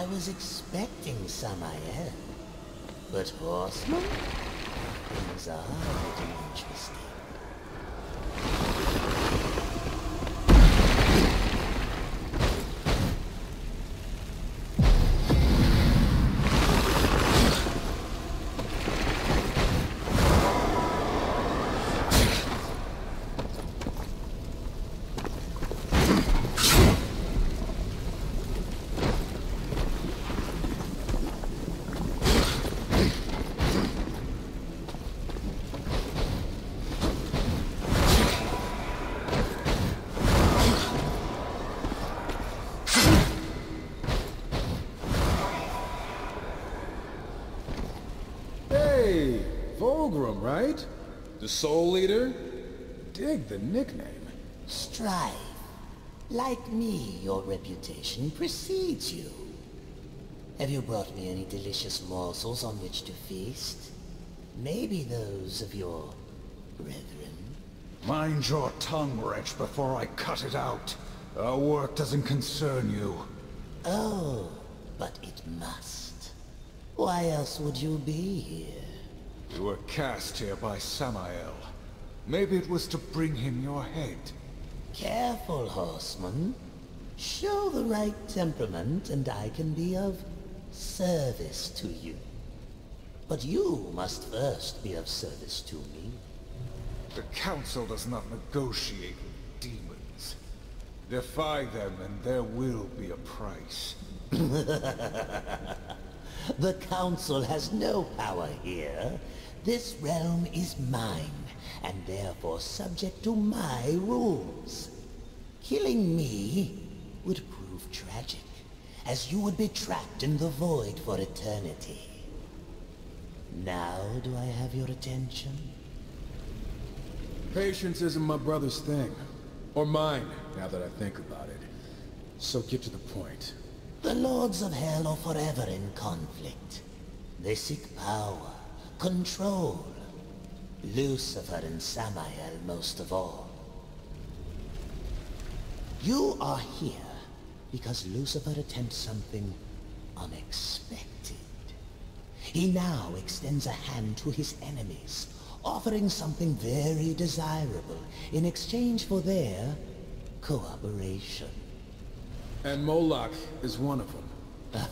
I was expecting Samael. But Horseman? Things are getting interesting. Right? The Soul Leader? Dig the nickname. Strife. Like me, your reputation precedes you. Have you brought me any delicious morsels on which to feast? Maybe those of your brethren? Mind your tongue, wretch, before I cut it out. Our work doesn't concern you. Oh, but it must. Why else would you be here? You were cast here by Samael. Maybe it was to bring him your head. Careful, horseman. Show the right temperament and I can be of service to you. But you must first be of service to me. The Council does not negotiate with demons. Defy them and there will be a price. The Council has no power here. This realm is mine, and therefore subject to my rules. Killing me would prove tragic, as you would be trapped in the void for eternity. Now do I have your attention? Patience isn't my brother's thing. Or mine, now that I think about it. So get to the point. The Lords of Hell are forever in conflict. They seek power, control. Lucifer and Samael most of all. You are here because Lucifer attempts something unexpected. He now extends a hand to his enemies, offering something very desirable in exchange for their cooperation. And Moloch is one of them.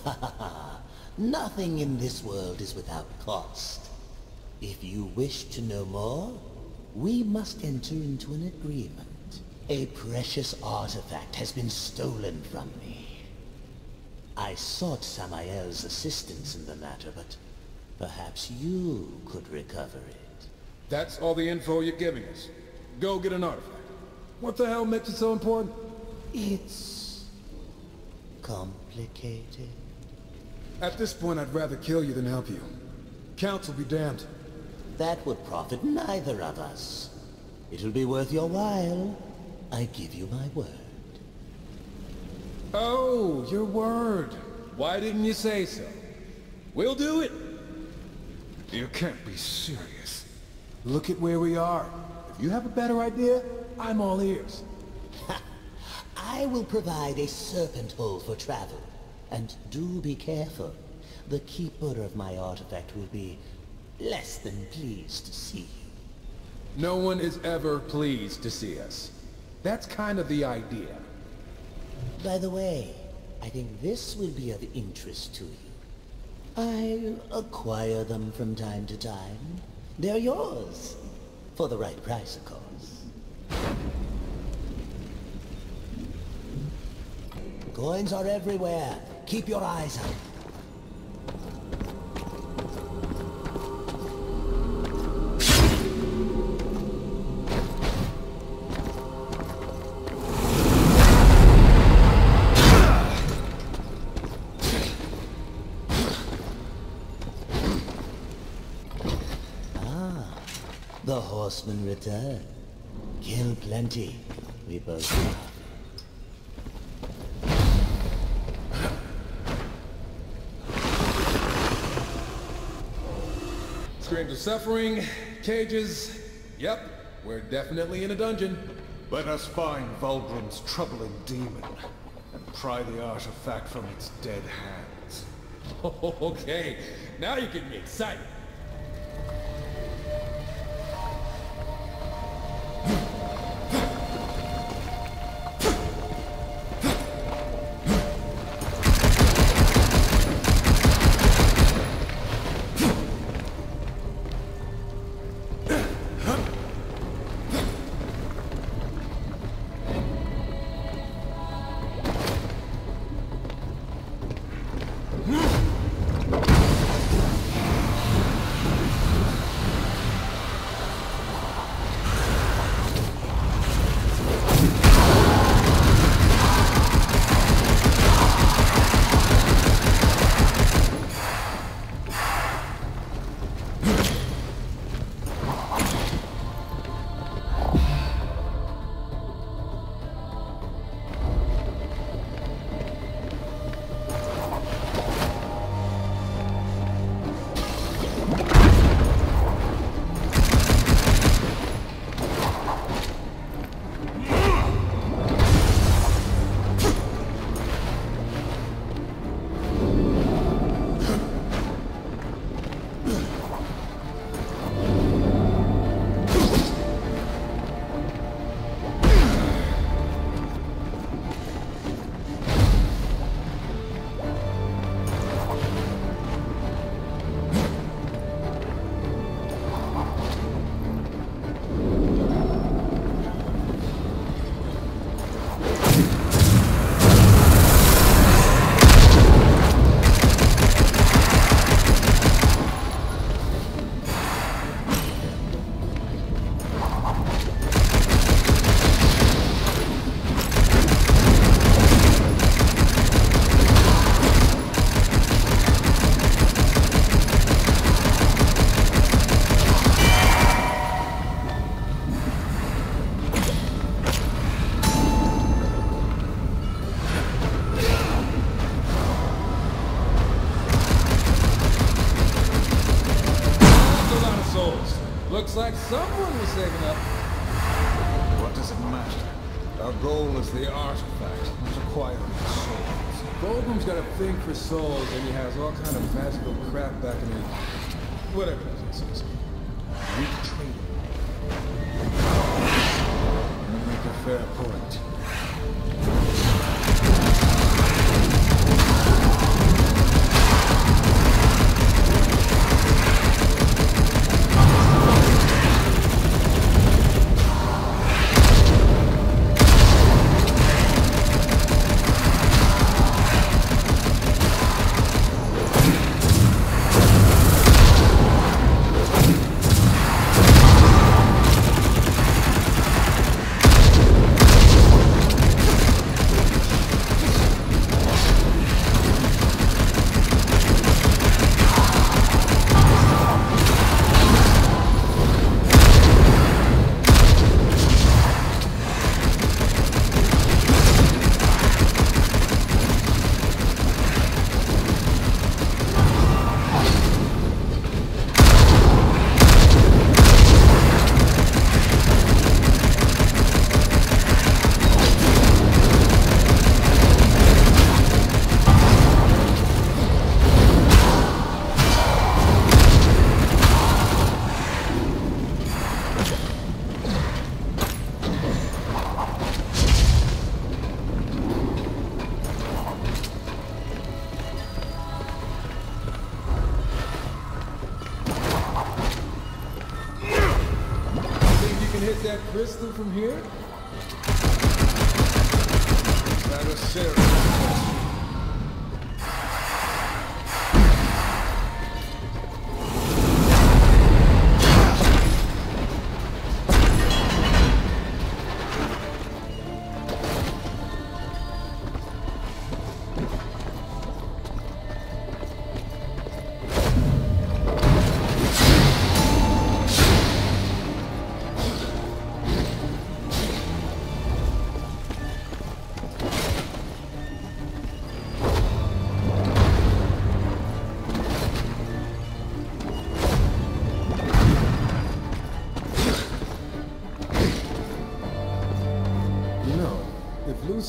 Nothing in this world is without cost. If you wish to know more, we must enter into an agreement. A precious artifact has been stolen from me. I sought Samael's assistance in the matter, but perhaps you could recover it. That's all the info you're giving us. Go get an artifact. What the hell makes it so important? It's... complicated. At this point, I'd rather kill you than help you. Council be damned. That would profit neither of us. It'll be worth your while. I give you my word. Oh, your word. Why didn't you say so? We'll do it. You can't be serious. Look at where we are. If you have a better idea, I'm all ears. I will provide a serpent hole for travel. And do be careful. The keeper of my artifact will be less than pleased to see you. No one is ever pleased to see us. That's kind of the idea. By the way, I think this will be of interest to you. I acquire them from time to time. They're yours. For the right price, of course. Coins are everywhere. Keep your eyes out. Horsemen return. Kill plenty. We both love. Screams of suffering, cages. Yep, we're definitely in a dungeon. Let us find Vulgrim's troubling demon and pry the artifact from its dead hands. okay, now you get me excited.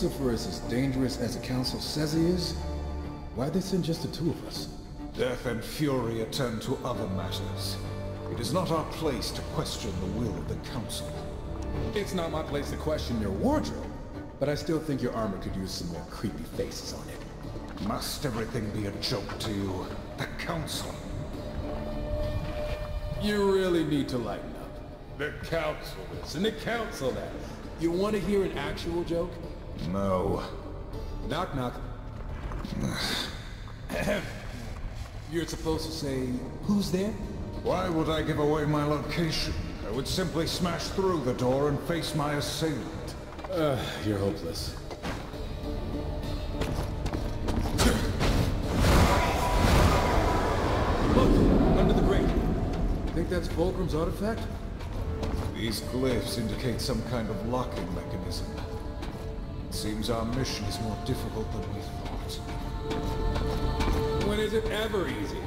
Lucifer is as dangerous as the Council says he is, why'd they send just the two of us? Death and fury attend to other matters. It is not our place to question the will of the Council. It's not my place to question your wardrobe, but I still think your armor could use some more creepy faces on it. Must everything be a joke to you? The Council? You really need to lighten up. The Council this and the Council that. You want to hear an actual joke? No. Knock knock. You're supposed to say, who's there? Why would I give away my location? I would simply smash through the door and face my assailant. Uh, you're hopeless. Look, under the grate. Think that's Vulgrim's artifact? These glyphs indicate some kind of locking mechanism. Seems our mission is more difficult than we thought. When is it ever easy?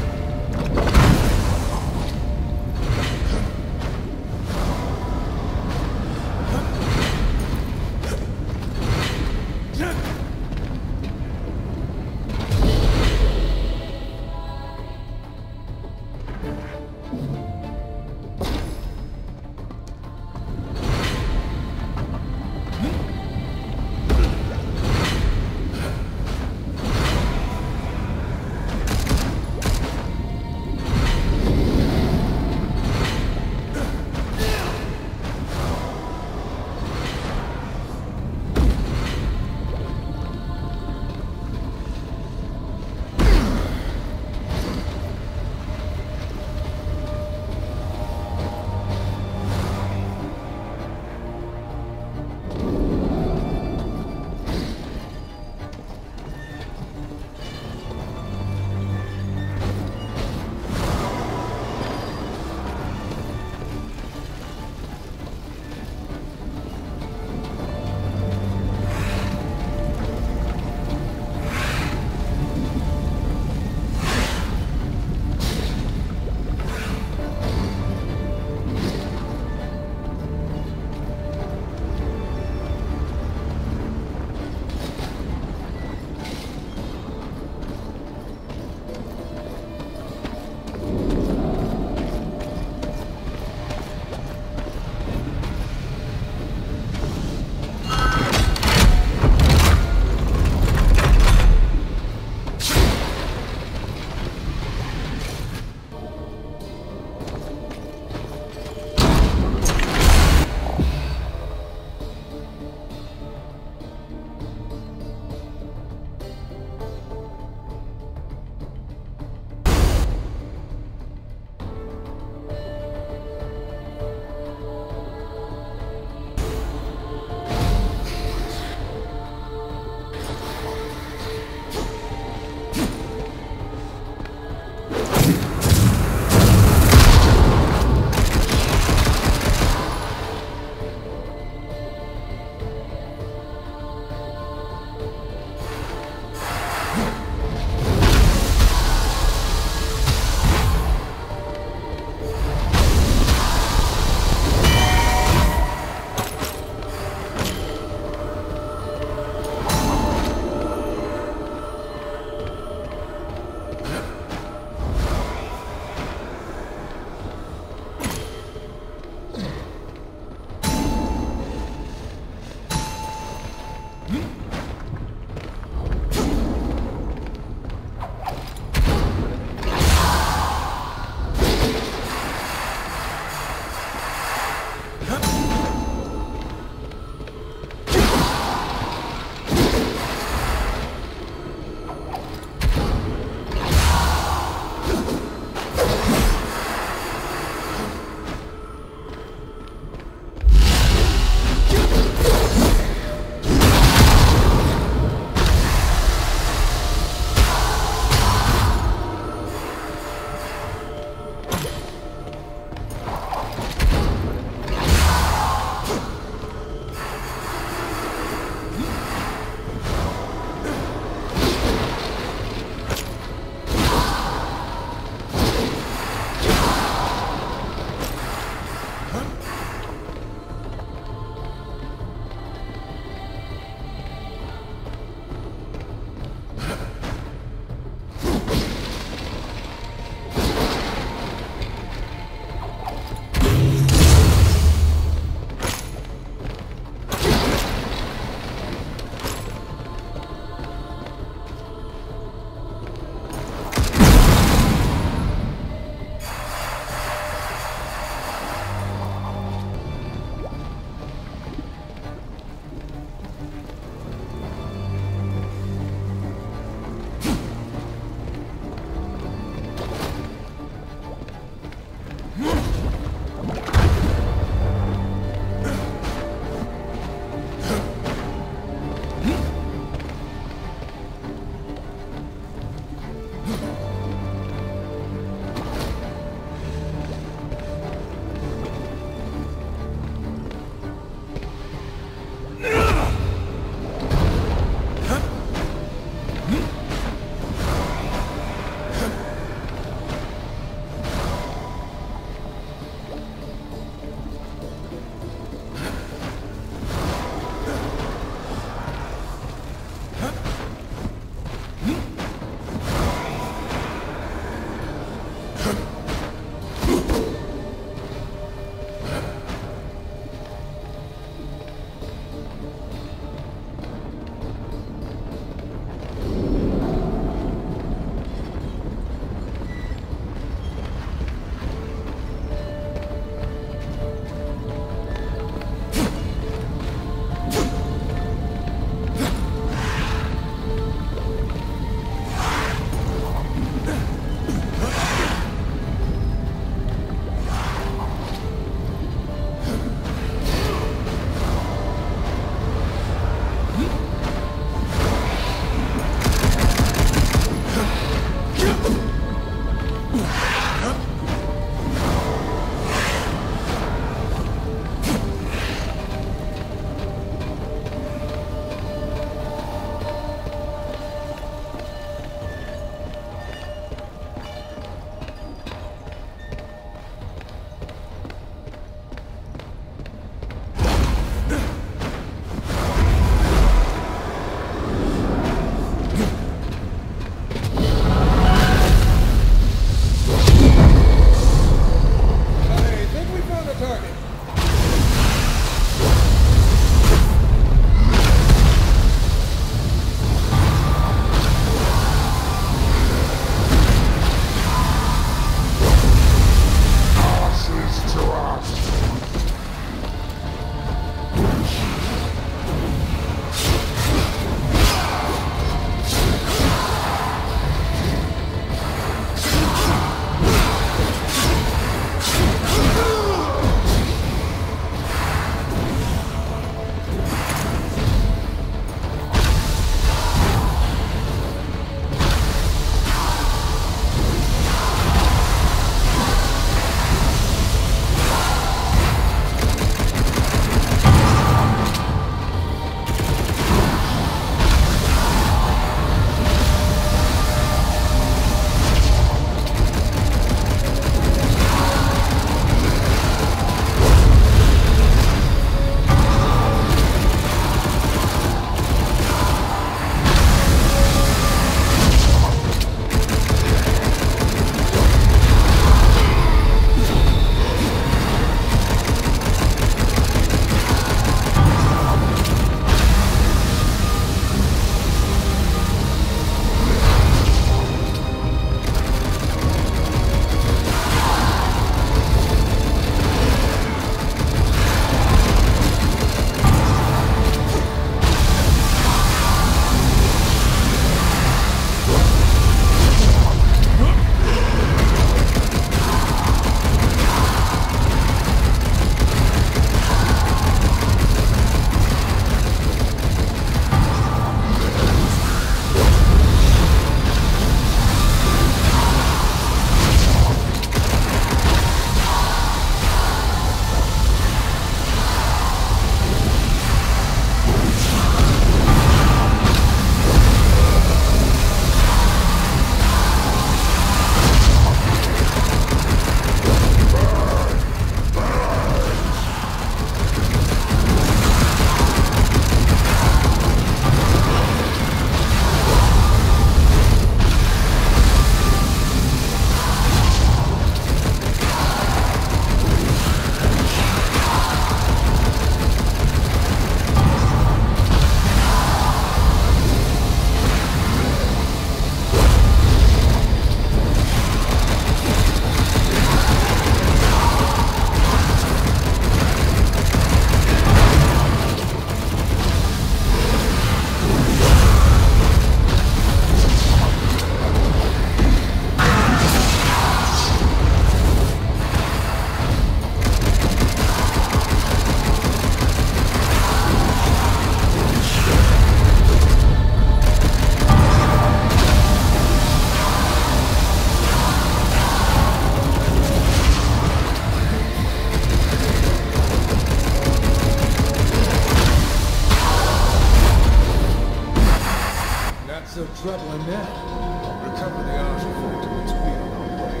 Recover the artifact and on way.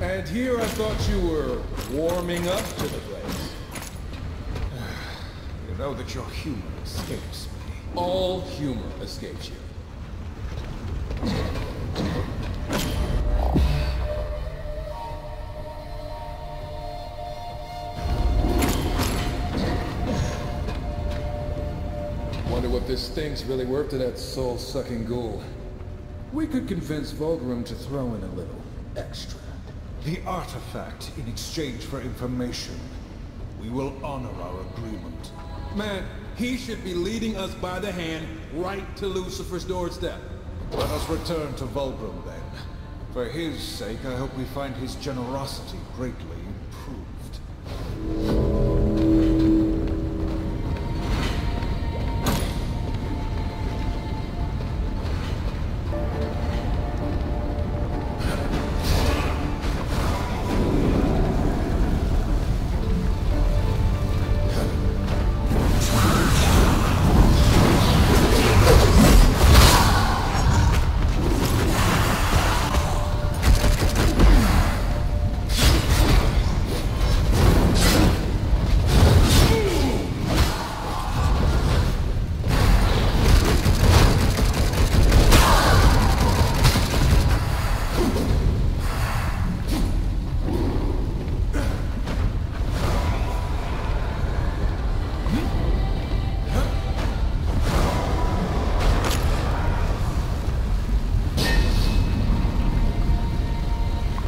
And here I thought you were warming up to the place. you know that your humor escapes me. All humor escapes you. Stink's really worth to that soul-sucking ghoul. We could convince Vulgrim to throw in a little extra. The artifact in exchange for information. We will honor our agreement. Man, he should be leading us by the hand right to Lucifer's doorstep. Let us return to Vulgrim then. For his sake, I hope we find his generosity greatly.